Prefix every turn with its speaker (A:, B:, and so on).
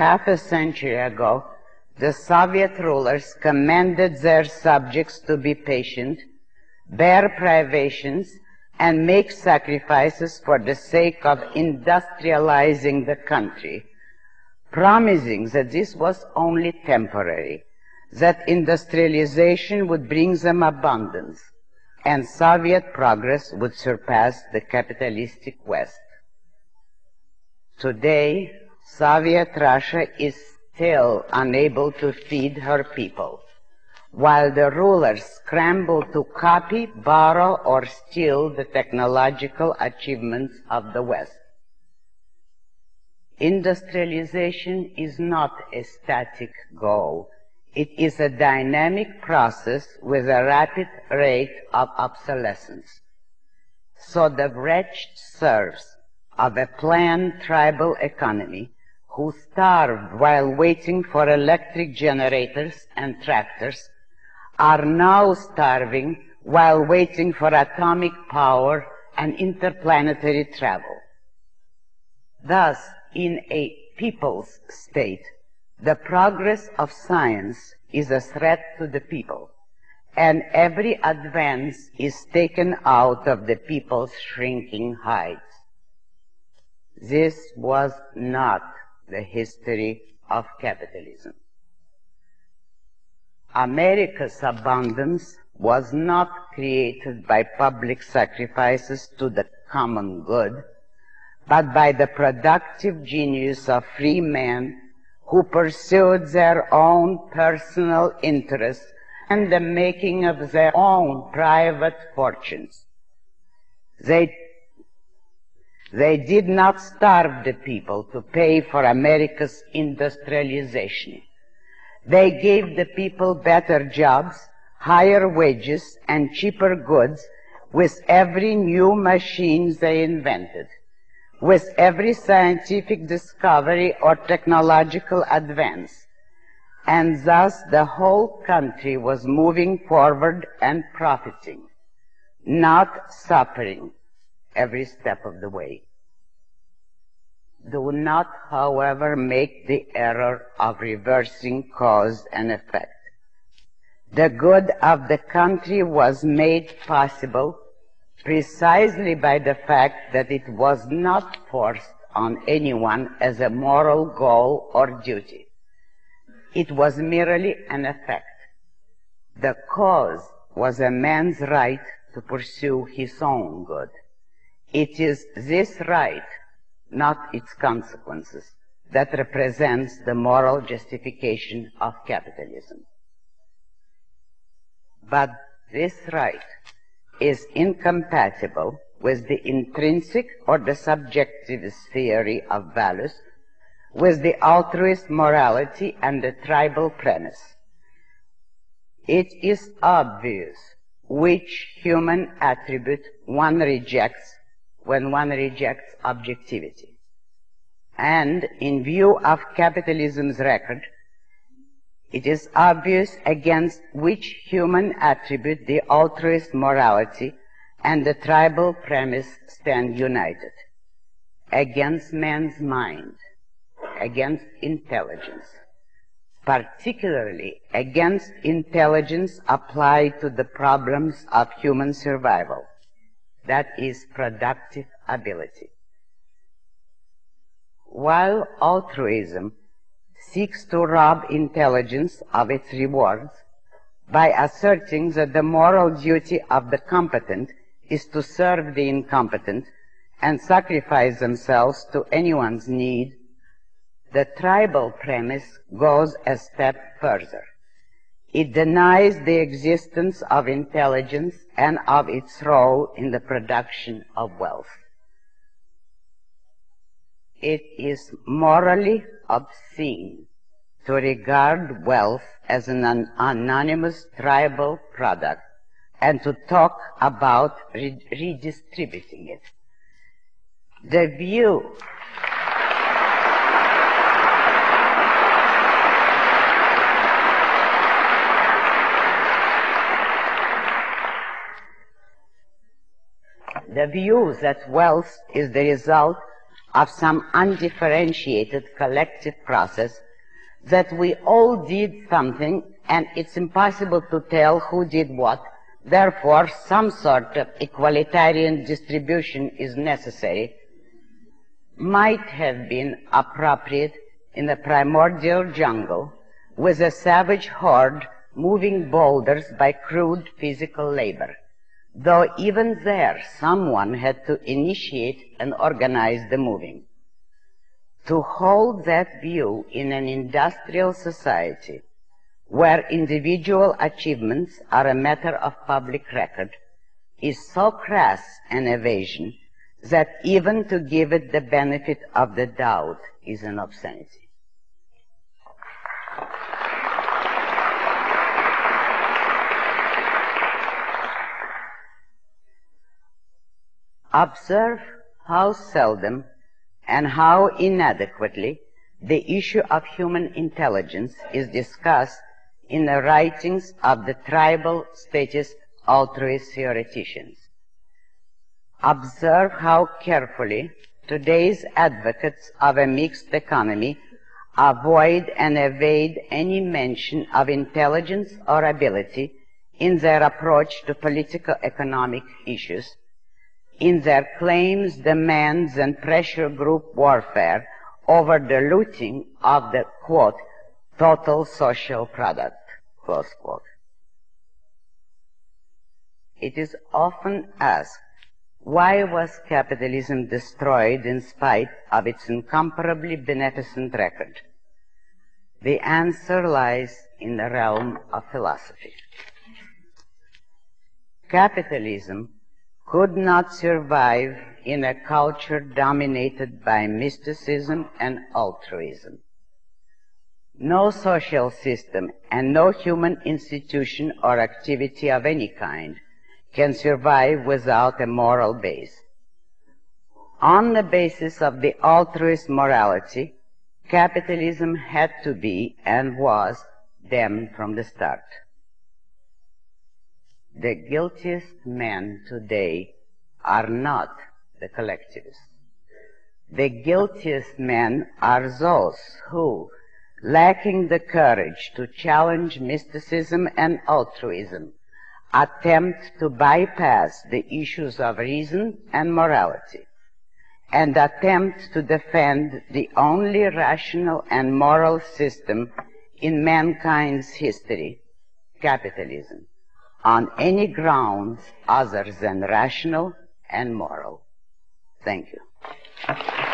A: half a century ago, the Soviet rulers commanded their subjects to be patient, bear privations, and make sacrifices for the sake of industrializing the country, promising that this was only temporary, that industrialization would bring them abundance, and Soviet progress would surpass the capitalistic West. Today, Soviet Russia is still unable to feed her people, while the rulers scramble to copy, borrow, or steal the technological achievements of the West. Industrialization is not a static goal. It is a dynamic process with a rapid rate of obsolescence. So the wretched serfs of a planned tribal economy who starved while waiting for electric generators and tractors are now starving while waiting for atomic power and interplanetary travel. Thus, in a people's state, the progress of science is a threat to the people, and every advance is taken out of the people's shrinking hides. This was not the history of capitalism. America's abundance was not created by public sacrifices to the common good, but by the productive genius of free men who pursued their own personal interests and the making of their own private fortunes. They, they did not starve the people to pay for America's industrialization. They gave the people better jobs, higher wages, and cheaper goods with every new machine they invented, with every scientific discovery or technological advance. And thus the whole country was moving forward and profiting, not suffering every step of the way. Do not, however, make the error of reversing cause and effect. The good of the country was made possible precisely by the fact that it was not forced on anyone as a moral goal or duty. It was merely an effect. The cause was a man's right to pursue his own good. It is this right not its consequences, that represents the moral justification of capitalism. But this right is incompatible with the intrinsic or the subjective theory of values, with the altruist morality and the tribal premise. It is obvious which human attribute one rejects when one rejects objectivity. And in view of capitalism's record, it is obvious against which human attribute the altruist morality and the tribal premise stand united. Against man's mind, against intelligence, particularly against intelligence applied to the problems of human survival that is productive ability. While altruism seeks to rob intelligence of its rewards by asserting that the moral duty of the competent is to serve the incompetent and sacrifice themselves to anyone's need, the tribal premise goes a step further. It denies the existence of intelligence and of its role in the production of wealth. It is morally obscene to regard wealth as an anonymous tribal product and to talk about re redistributing it. The view the view that wealth is the result of some undifferentiated collective process that we all did something and it's impossible to tell who did what. Therefore, some sort of equalitarian distribution is necessary might have been appropriate in the primordial jungle with a savage horde moving boulders by crude physical labor. Though even there, someone had to initiate and organize the moving. To hold that view in an industrial society where individual achievements are a matter of public record is so crass an evasion that even to give it the benefit of the doubt is an obscenity. Observe how seldom and how inadequately the issue of human intelligence is discussed in the writings of the tribal statist altruist theoreticians. Observe how carefully today's advocates of a mixed economy avoid and evade any mention of intelligence or ability in their approach to political economic issues, in their claims, demands, and pressure group warfare over the looting of the, quote, total social product, close quote. It is often asked, why was capitalism destroyed in spite of its incomparably beneficent record? The answer lies in the realm of philosophy. Capitalism could not survive in a culture dominated by mysticism and altruism. No social system and no human institution or activity of any kind can survive without a moral base. On the basis of the altruist morality, capitalism had to be and was damned from the start. The guiltiest men today are not the collectivists. The guiltiest men are those who, lacking the courage to challenge mysticism and altruism, attempt to bypass the issues of reason and morality and attempt to defend the only rational and moral system in mankind's history, capitalism, on any grounds other than rational and moral. Thank you.